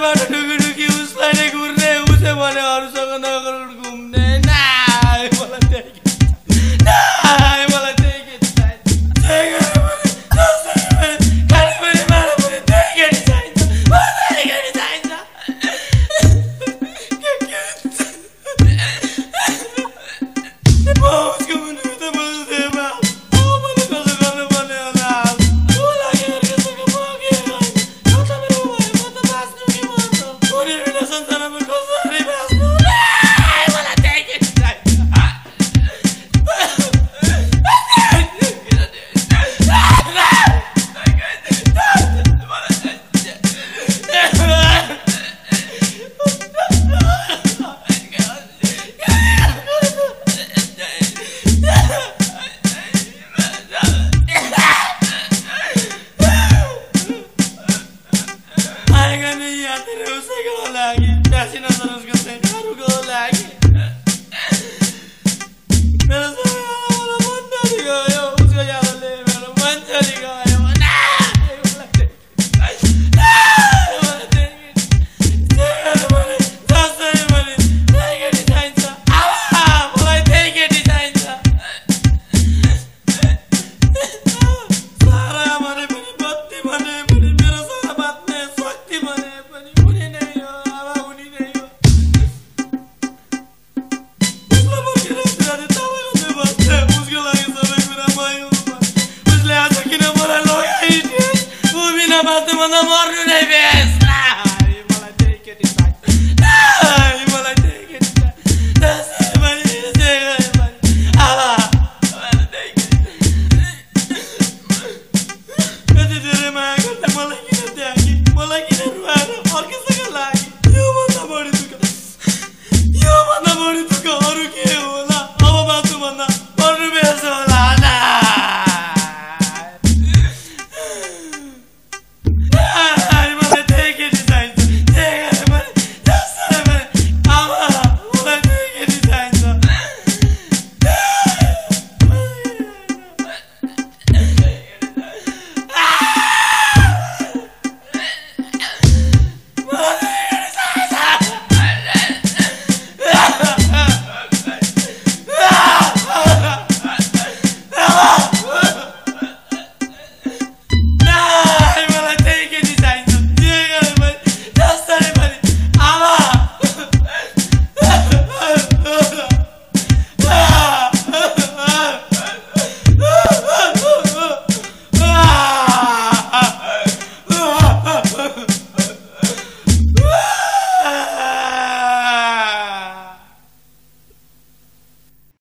never do amor